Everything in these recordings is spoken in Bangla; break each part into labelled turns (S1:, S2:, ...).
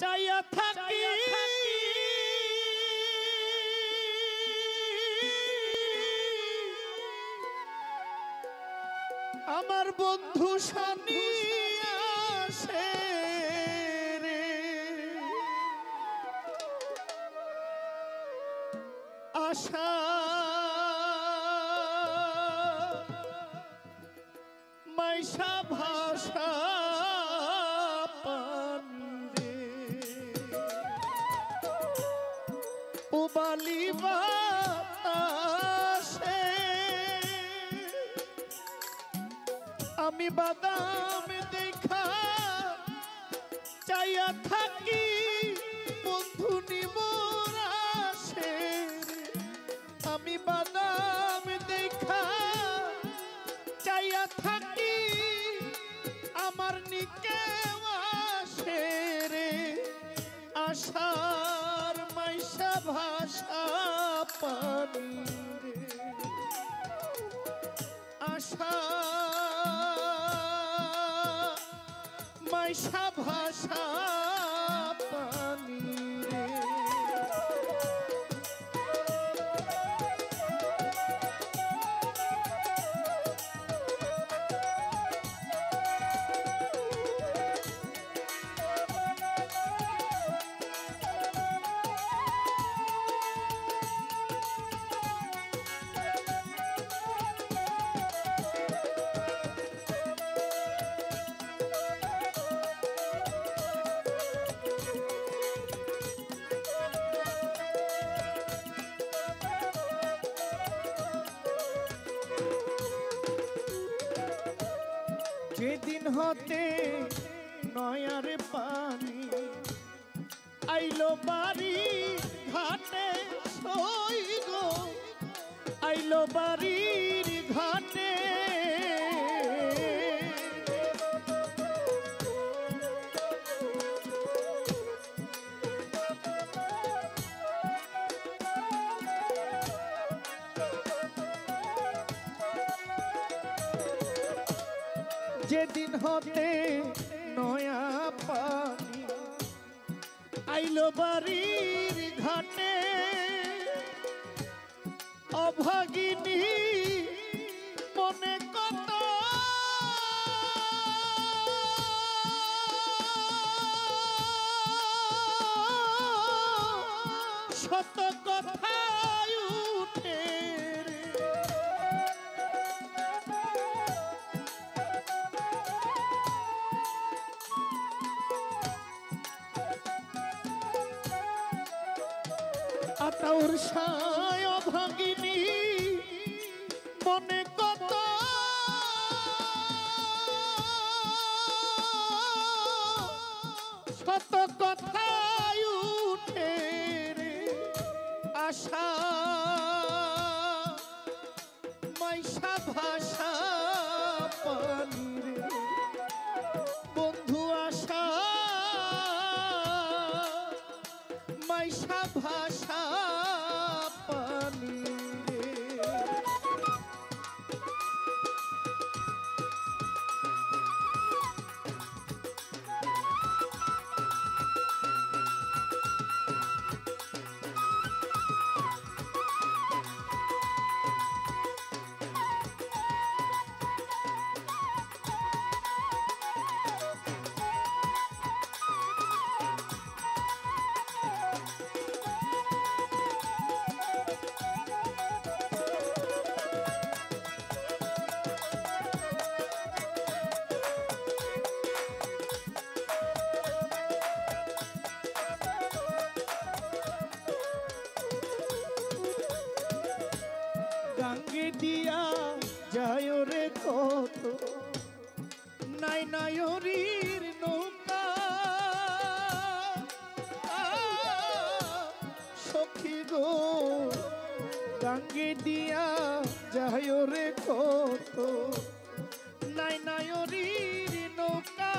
S1: চাইয়া থাকি। আমার বন্ধু সানি আসে রে। আশা আমি বাদাম দেখা চাইয়া থাকি, বন্ধু নিমরাসে আমি বাদাম দেখা চাইয়া থাকি, আমার নিকে আসে রে। আশার মাইশা ভাষা পানি রে। আশা মাইশা যেদিন হতে নয়ার পানি আইলো বাড়ি। যেদিন হতে নয়া পানি আইলো বাড়ির ঘাটে অভাগিনী মনে কত শত আতাউর সায় ভাগিনী, মনে কত শত কথায় উঠে আশা। মাইশা ভাষা পানি বন্ধু আশা। মাইশা ভাষা গাঙ্গে দিয়া যায় রে কত? নাই নায়রির নৌকা।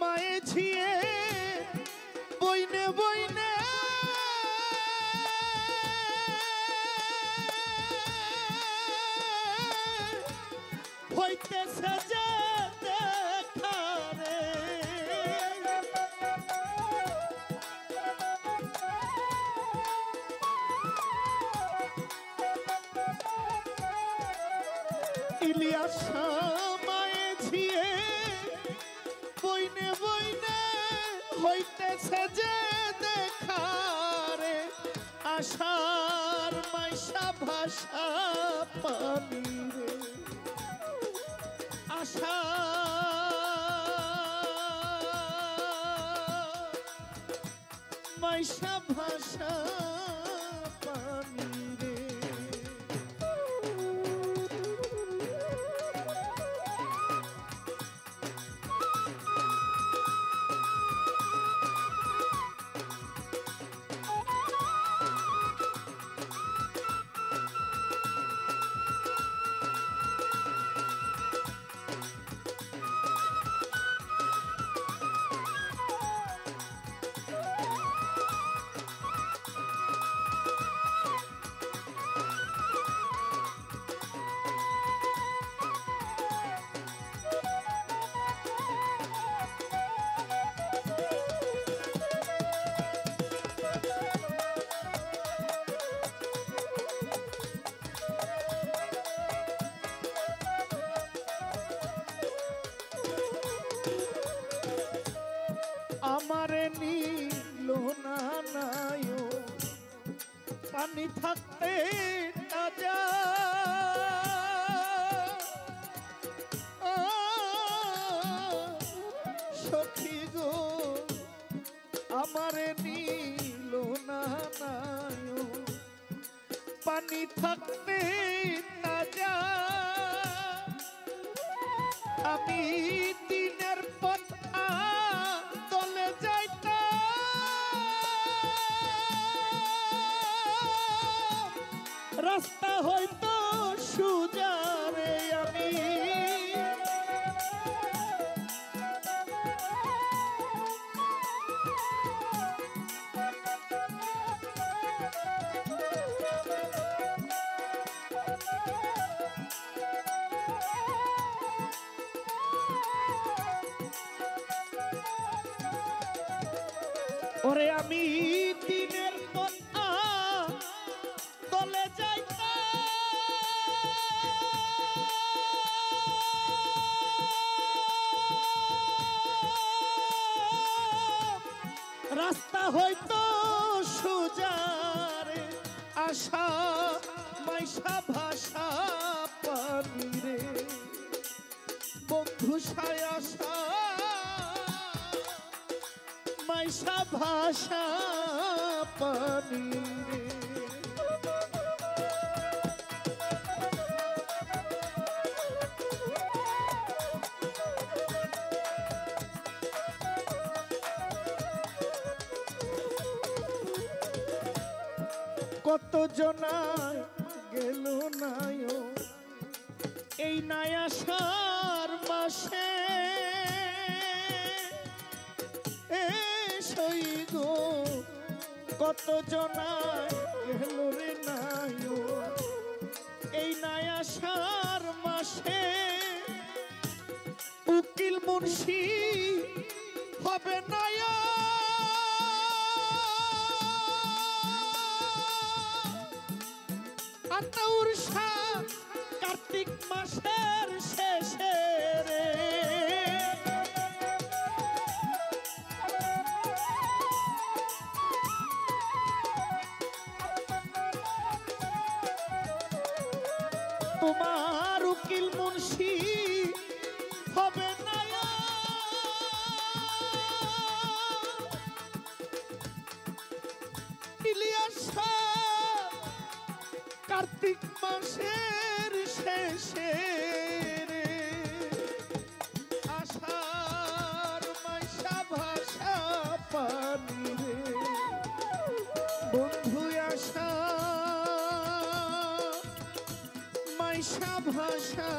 S1: মায়ে ঝিয়ে ইলিয়াস মায়ে ঝিয়ে। বইনে বইনে হইতেছে যে দেখারে আশার মাইশা ভাষা পানি রে। আশা মাইশা ভাষা নীল না নায়ো। পানি থাকতে তাজা সখী গো, আমারে নীল না নায়ো। পানি থাকতে তাজা আমি ওরে আমি দিনের পর দলে যাইতা রাস্তা হয়তো সুজারে আশা, মাইশা ভাষা পানি রে বন্ধু সায়াসা মাইশা ভাষা পানি। কত জনায় গেল নায়ো এই নায়াসার মাসে সই গো কত জনায় গেল রে নায়ো এই নায়াসার মাসে উকিল মুন্সি কার্তিক মাসের শেষে রে। আষাঢ় মাইশা ভাষা পানি রে। বন্ধু আশা মাইশা ভাষা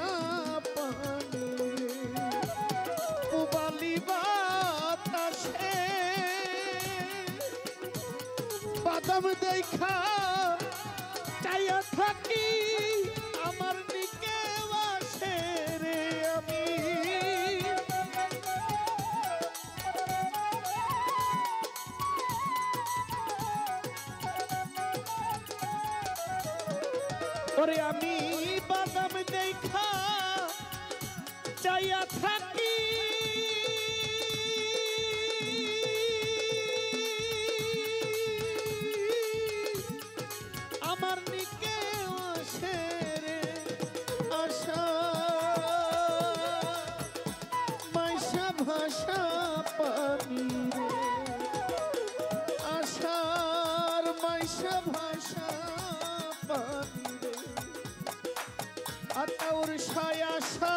S1: পানি বাতাসে বাদাম দেখা থাকি আমার দিকে বাসে রে আমি। ওরে আমি বাদাম দেখা চাইয়া থাকি আতাউর সায়াসা